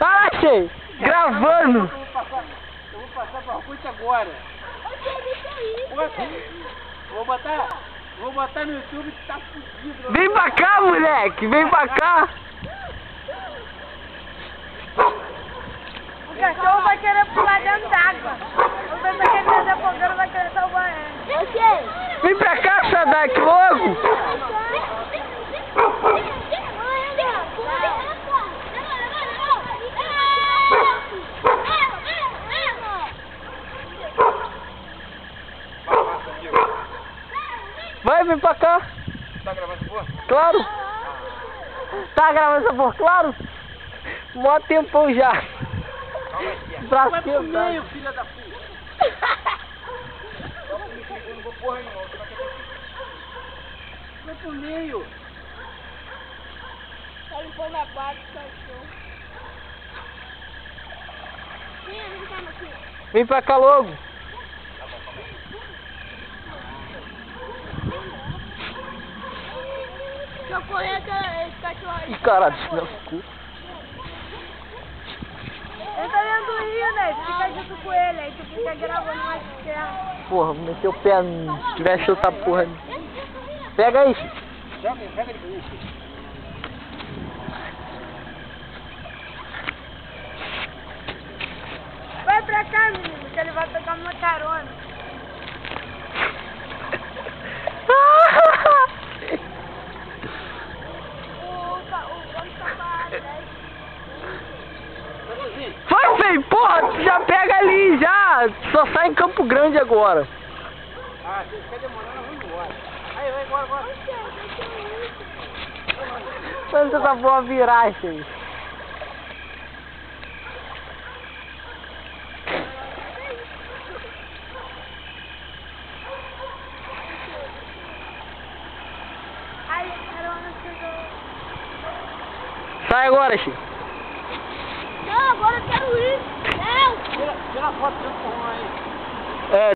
Ah, achei! Gravando! Eu vou passar, eu vou passar pra Ruth agora. Vou botar, vou botar no YouTube que tá fudido. Vem pra cá, moleque! Vem pra cá! O cachorro vai querer pular dentro d'água. O bebê que ele tá afogando vai querer salvar ele. Vem pra cá, Sadak, logo! Vai, vem pra cá! Tá gravando essa porra? Claro! Tá gravando essa porra, claro! Mó tempão já! Pra Vai pro meio, filha da puta. Eu não vou porra nenhuma. Vai pro meio. Tá limpando a barra do cachorro. Vem pra cá logo! Se eu correr, esse cachorro aí. Ih, caralho, não ficou. Ele tá dentro do rio, né? Fica junto com ele, aí tu fica gravando mais terra. Porra, vou meter o pé, se tiver chutar porra. Pega aí! Joga, pega de bucho. Vai pra cá, menino, que ele vai pegar uma carona. O, ca- o ônibus tá parado, né? Feio, porra, tu já pega ali, já! Só sai em Campo Grande agora. Ah, se ficar demorando, vou embora. Aí, vai embora, agora. Quando essa porra virar, feio. Aí, a carona chegou. Sai agora, Chico. Não, agora eu quero ir. Não!